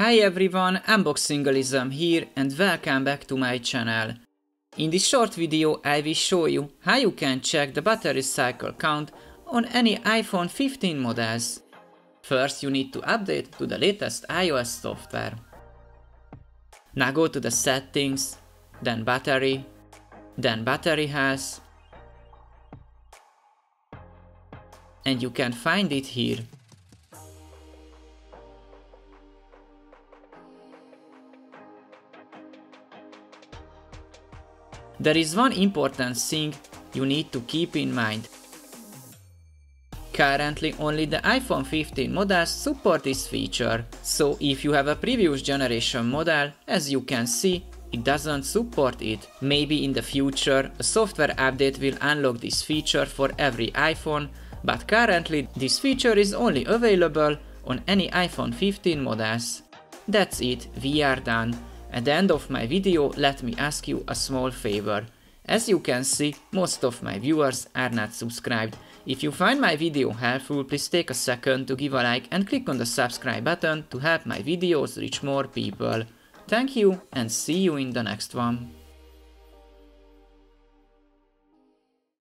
Hi everyone, Unboxingalism here and welcome back to my channel. In this short video I will show you how you can check the battery cycle count on any iPhone 15 models. First you need to update to the latest iOS software. Now go to the settings, then battery, then battery health, and you can find it here. There is one important thing you need to keep in mind. Currently only the iPhone 15 models support this feature, so if you have a previous generation model, as you can see, it doesn't support it. Maybe in the future a software update will unlock this feature for every iPhone, but currently this feature is only available on any iPhone 15 models. That's it, we are done. At the end of my video, let me ask you a small favor. As you can see, most of my viewers are not subscribed. If you find my video helpful, please take a second to give a like and click on the subscribe button to help my videos reach more people. Thank you and see you in the next one.